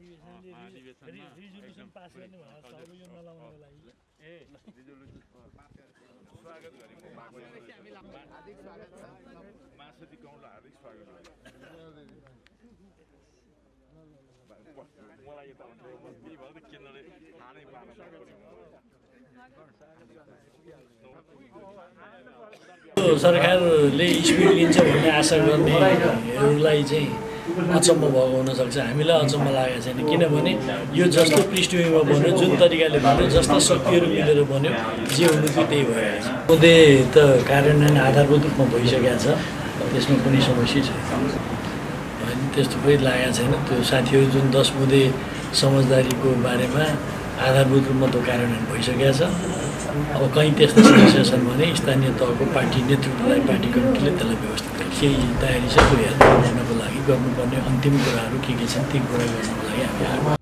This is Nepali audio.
रिजोल्युसन पास गर्ने भनेर सबै नलाउनको लागि सरकारले स्पिड लिन्छ भन्ने आशा गर्नेहरूलाई चाहिँ अचम्म भएको हुनसक्छ। हामीलाई अचम्म लागेको छैन। किनभने यो जस्तो पृष्ठभूमिमा बन्यो जुन तरिकाले बन्यो जस्ता शक्तिहरू मिलेर बन्यो जे हुनु थियो त्यही भइरहेको छ। मुद्दे त कार्यान्वयन आधारभूत रूपमा भइसकेको छ। त्यसमा कुनै समस्या छैन। होइन त्यस्तो पनि लागेको छैन। त्यो साथीहरू जुन दस बुँदे समझदारीको बारेमा आधारभूत रूपमा त्यो कार्यान्वयन भइसकेको छ। अब कहीँ त्यस्तो छन् भने स्थानीय तहको पार्टी नेतृत्वलाई पार्टी कमिटीले त्यसलाई व्यवस्थित केही तयारी छ त्यो हेर्नु गर्नको लागि गर्नुपर्ने अन्तिम कुराहरू के के छन् ती कुरा गर्नको लागि हामी